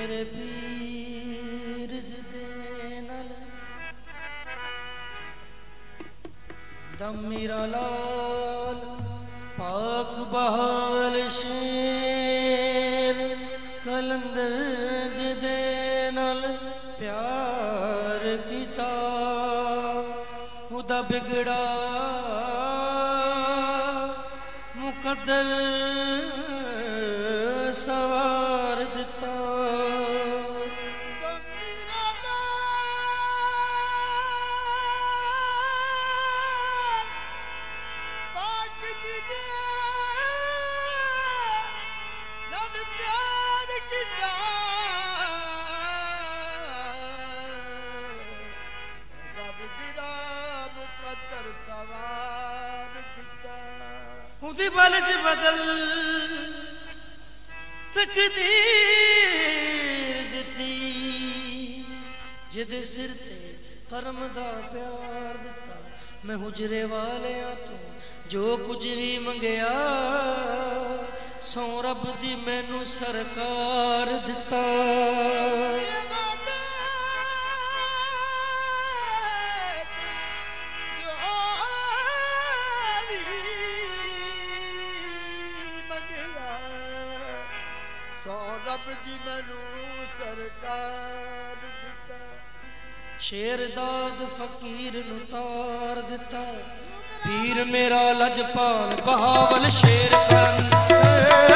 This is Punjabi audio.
ਮੇਰੇ ਪੀਰ ਜਦੇ ਨਾਲ। ਦਮ ਮੇਰਾ ਲਾਲ, ਪਾਕ ਬਹਾਲ ਸ਼ੇਰ, ਕਲੰਦਰ ਜਦੇ ਨਾਲ ਪਿਆਰ ਕੀਤਾ। ਉਹਦਾ ਬਿਗੜਾ ਮੁਕੱਦਰ ਸਵਾ ਉਹਦੇ ਬਲ ਚ ਬਦਲ ਤਕਦੀਰ ਦਿੱਤੀ। ਜਿਹਦੇ ਸਿਰ ਤੇ ਕਰਮ ਦਾ ਪਿਆਰ ਦਿੱਤਾ। ਮੈਂ ਹੁਜਰੇ ਵਾਲਿਆਂ ਤੋਂ ਜੋ ਕੁਝ ਵੀ ਮੰਗਿਆ, ਸੋ ਰੱਬ ਦੀ ਮੈਨੂੰ ਸਰਕਾਰ ਦਿੱਤਾ। ਸ਼ੇਰ ਦਾਦ ਫਕੀਰ ਨੂੰ ਤਾਰ ਦਿੱਤਾ। ਪੀਰ ਮੇਰਾ ਲਜਪਾਲ ਬਹਾਵਲ ਸ਼ੇਰ ਕਰਨ।